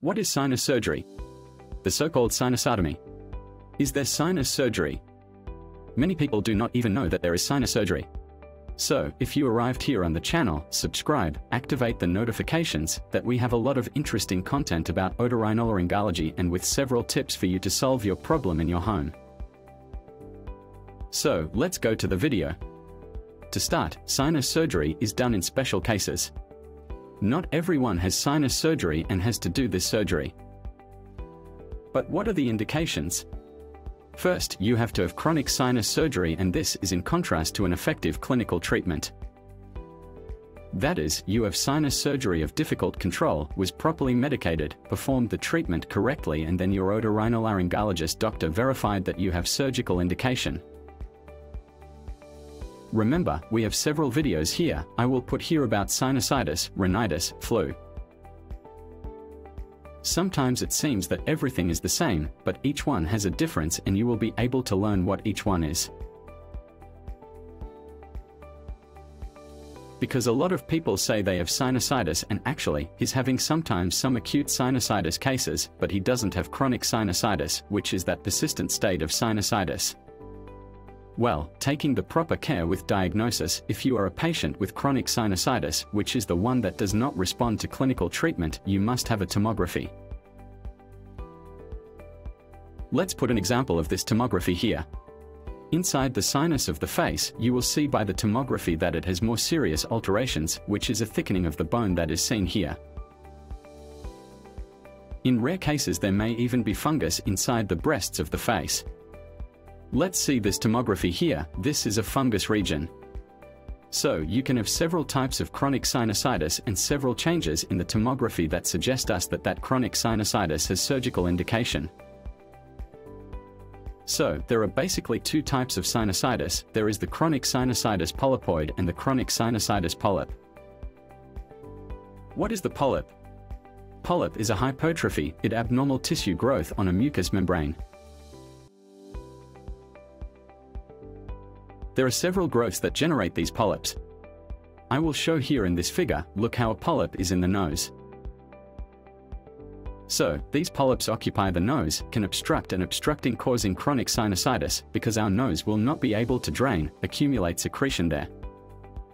What is sinus surgery? The so-called sinusotomy. Is there sinus surgery? Many people do not even know that there is sinus surgery. So, if you arrived here on the channel, subscribe, activate the notifications, that we have a lot of interesting content about otorhinolaryngology and with several tips for you to solve your problem in your home. So, let's go to the video. To start, sinus surgery is done in special cases. Not everyone has sinus surgery and has to do this surgery. But what are the indications? First, you have to have chronic sinus surgery and this is in contrast to an effective clinical treatment. That is, you have sinus surgery of difficult control, was properly medicated, performed the treatment correctly and then your otorhinolaryngologist doctor verified that you have surgical indication. Remember, we have several videos here, I will put here about sinusitis, rhinitis, flu. Sometimes it seems that everything is the same, but each one has a difference and you will be able to learn what each one is. Because a lot of people say they have sinusitis and actually, he's having sometimes some acute sinusitis cases, but he doesn't have chronic sinusitis, which is that persistent state of sinusitis. Well, taking the proper care with diagnosis if you are a patient with chronic sinusitis, which is the one that does not respond to clinical treatment, you must have a tomography. Let's put an example of this tomography here. Inside the sinus of the face, you will see by the tomography that it has more serious alterations, which is a thickening of the bone that is seen here. In rare cases there may even be fungus inside the breasts of the face. Let's see this tomography here, this is a fungus region. So you can have several types of chronic sinusitis and several changes in the tomography that suggest us that that chronic sinusitis has surgical indication. So, there are basically two types of sinusitis, there is the chronic sinusitis polypoid and the chronic sinusitis polyp. What is the polyp? Polyp is a hypertrophy, it abnormal tissue growth on a mucous membrane. There are several growths that generate these polyps. I will show here in this figure, look how a polyp is in the nose. So, these polyps occupy the nose, can obstruct and obstructing causing chronic sinusitis because our nose will not be able to drain, accumulate secretion there.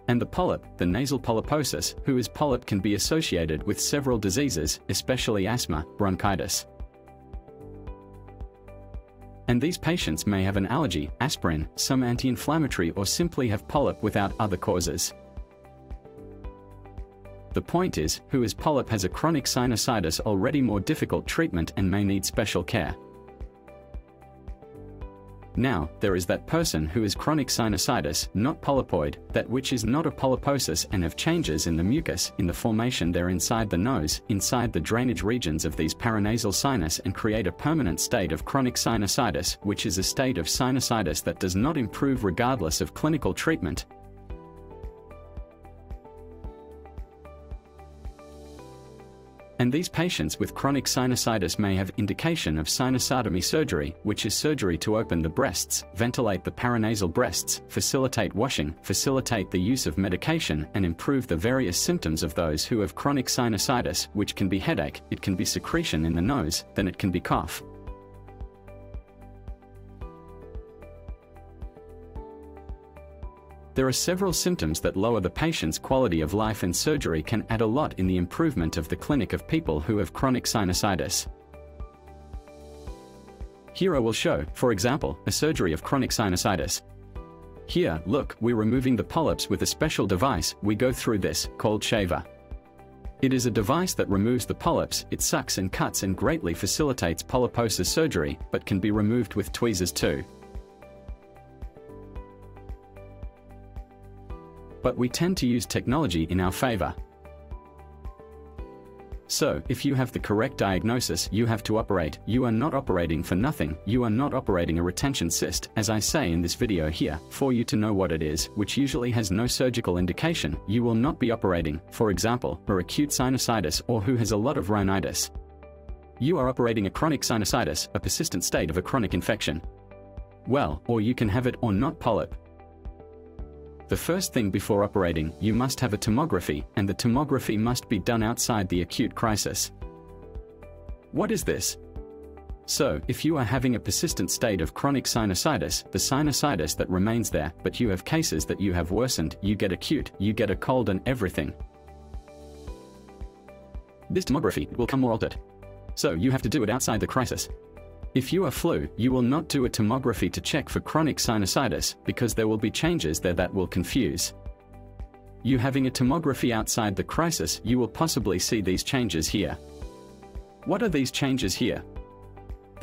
And the polyp, the nasal polyposis, who is polyp can be associated with several diseases, especially asthma, bronchitis. And these patients may have an allergy, aspirin, some anti-inflammatory or simply have polyp without other causes. The point is, who is polyp has a chronic sinusitis already more difficult treatment and may need special care. Now, there is that person who is chronic sinusitis, not polypoid, that which is not a polyposis and have changes in the mucus, in the formation there inside the nose, inside the drainage regions of these paranasal sinus and create a permanent state of chronic sinusitis, which is a state of sinusitis that does not improve regardless of clinical treatment, And these patients with chronic sinusitis may have indication of sinusotomy surgery, which is surgery to open the breasts, ventilate the paranasal breasts, facilitate washing, facilitate the use of medication, and improve the various symptoms of those who have chronic sinusitis, which can be headache, it can be secretion in the nose, then it can be cough. There are several symptoms that lower the patient's quality of life and surgery can add a lot in the improvement of the clinic of people who have chronic sinusitis. Here I will show, for example, a surgery of chronic sinusitis. Here, look, we're removing the polyps with a special device, we go through this, called shaver. It is a device that removes the polyps, it sucks and cuts and greatly facilitates polyposis surgery, but can be removed with tweezers too. But we tend to use technology in our favor. So, if you have the correct diagnosis, you have to operate. You are not operating for nothing. You are not operating a retention cyst, as I say in this video here, for you to know what it is, which usually has no surgical indication. You will not be operating, for example, for acute sinusitis or who has a lot of rhinitis. You are operating a chronic sinusitis, a persistent state of a chronic infection. Well, or you can have it or not polyp, the first thing before operating, you must have a tomography, and the tomography must be done outside the acute crisis. What is this? So, if you are having a persistent state of chronic sinusitis, the sinusitis that remains there, but you have cases that you have worsened, you get acute, you get a cold and everything. This tomography will come more altered. So you have to do it outside the crisis. If you are flu, you will not do a tomography to check for chronic sinusitis because there will be changes there that will confuse. You having a tomography outside the crisis, you will possibly see these changes here. What are these changes here?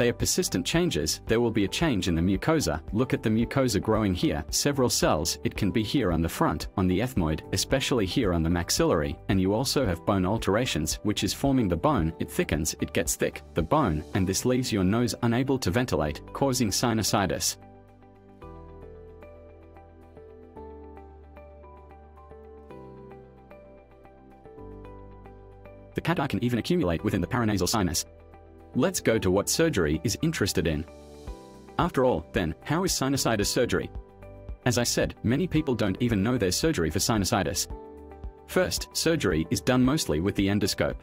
They are persistent changes, there will be a change in the mucosa, look at the mucosa growing here, several cells, it can be here on the front, on the ethmoid, especially here on the maxillary, and you also have bone alterations, which is forming the bone, it thickens, it gets thick, the bone, and this leaves your nose unable to ventilate, causing sinusitis. The cat eye can even accumulate within the paranasal sinus, Let's go to what surgery is interested in. After all, then, how is sinusitis surgery? As I said, many people don't even know there's surgery for sinusitis. First, surgery is done mostly with the endoscope.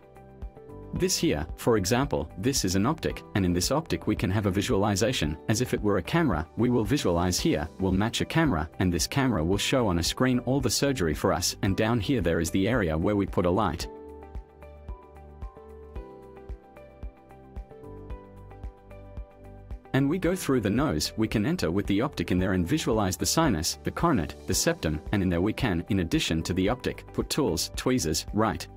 This here, for example, this is an optic, and in this optic we can have a visualization, as if it were a camera, we will visualize here, we'll match a camera, and this camera will show on a screen all the surgery for us, and down here there is the area where we put a light. And we go through the nose, we can enter with the optic in there and visualize the sinus, the coronet, the septum, and in there we can, in addition to the optic, put tools, tweezers, right.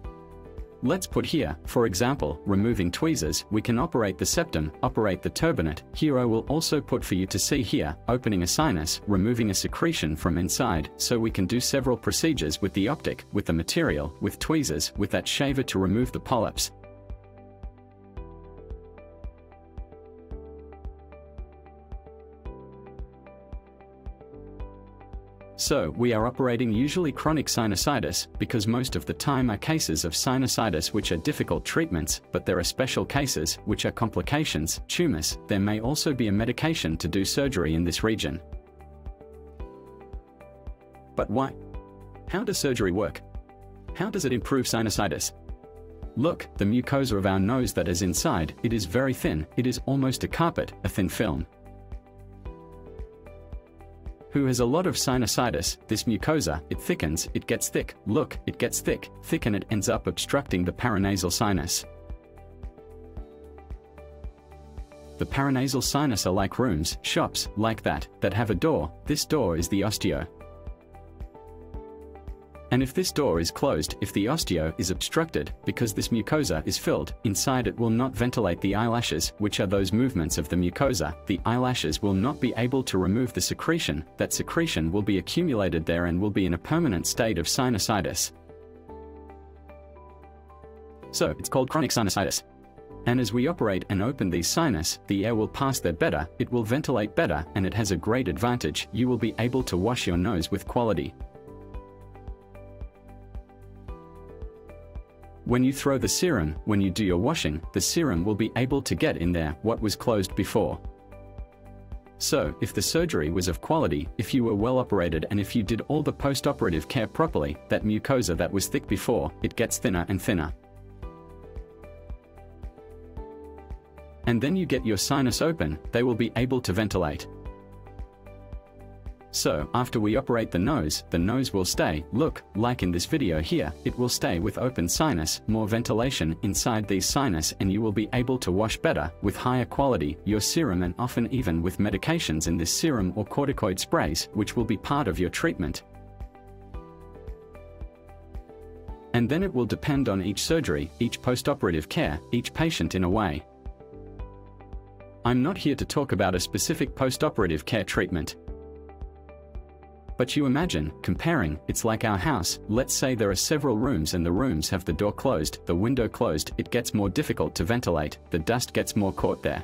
Let's put here, for example, removing tweezers, we can operate the septum, operate the turbinate. Here I will also put for you to see here, opening a sinus, removing a secretion from inside, so we can do several procedures with the optic, with the material, with tweezers, with that shaver to remove the polyps, So, we are operating usually chronic sinusitis because most of the time are cases of sinusitis which are difficult treatments, but there are special cases which are complications, tumors. There may also be a medication to do surgery in this region. But why? How does surgery work? How does it improve sinusitis? Look, the mucosa of our nose that is inside, it is very thin, it is almost a carpet, a thin film who has a lot of sinusitis, this mucosa, it thickens, it gets thick, look, it gets thick, thick and it ends up obstructing the paranasal sinus. The paranasal sinus are like rooms, shops, like that, that have a door, this door is the osteo. And if this door is closed, if the osteo is obstructed, because this mucosa is filled, inside it will not ventilate the eyelashes, which are those movements of the mucosa. The eyelashes will not be able to remove the secretion, that secretion will be accumulated there and will be in a permanent state of sinusitis. So, it's called chronic sinusitis. And as we operate and open these sinus, the air will pass there better, it will ventilate better, and it has a great advantage. You will be able to wash your nose with quality. When you throw the serum, when you do your washing, the serum will be able to get in there what was closed before. So, if the surgery was of quality, if you were well operated and if you did all the post-operative care properly, that mucosa that was thick before, it gets thinner and thinner. And then you get your sinus open, they will be able to ventilate. So, after we operate the nose, the nose will stay, look, like in this video here, it will stay with open sinus, more ventilation inside these sinus and you will be able to wash better, with higher quality, your serum and often even with medications in this serum or corticoid sprays, which will be part of your treatment. And then it will depend on each surgery, each postoperative care, each patient in a way. I'm not here to talk about a specific postoperative care treatment, but you imagine, comparing, it's like our house, let's say there are several rooms and the rooms have the door closed, the window closed, it gets more difficult to ventilate, the dust gets more caught there.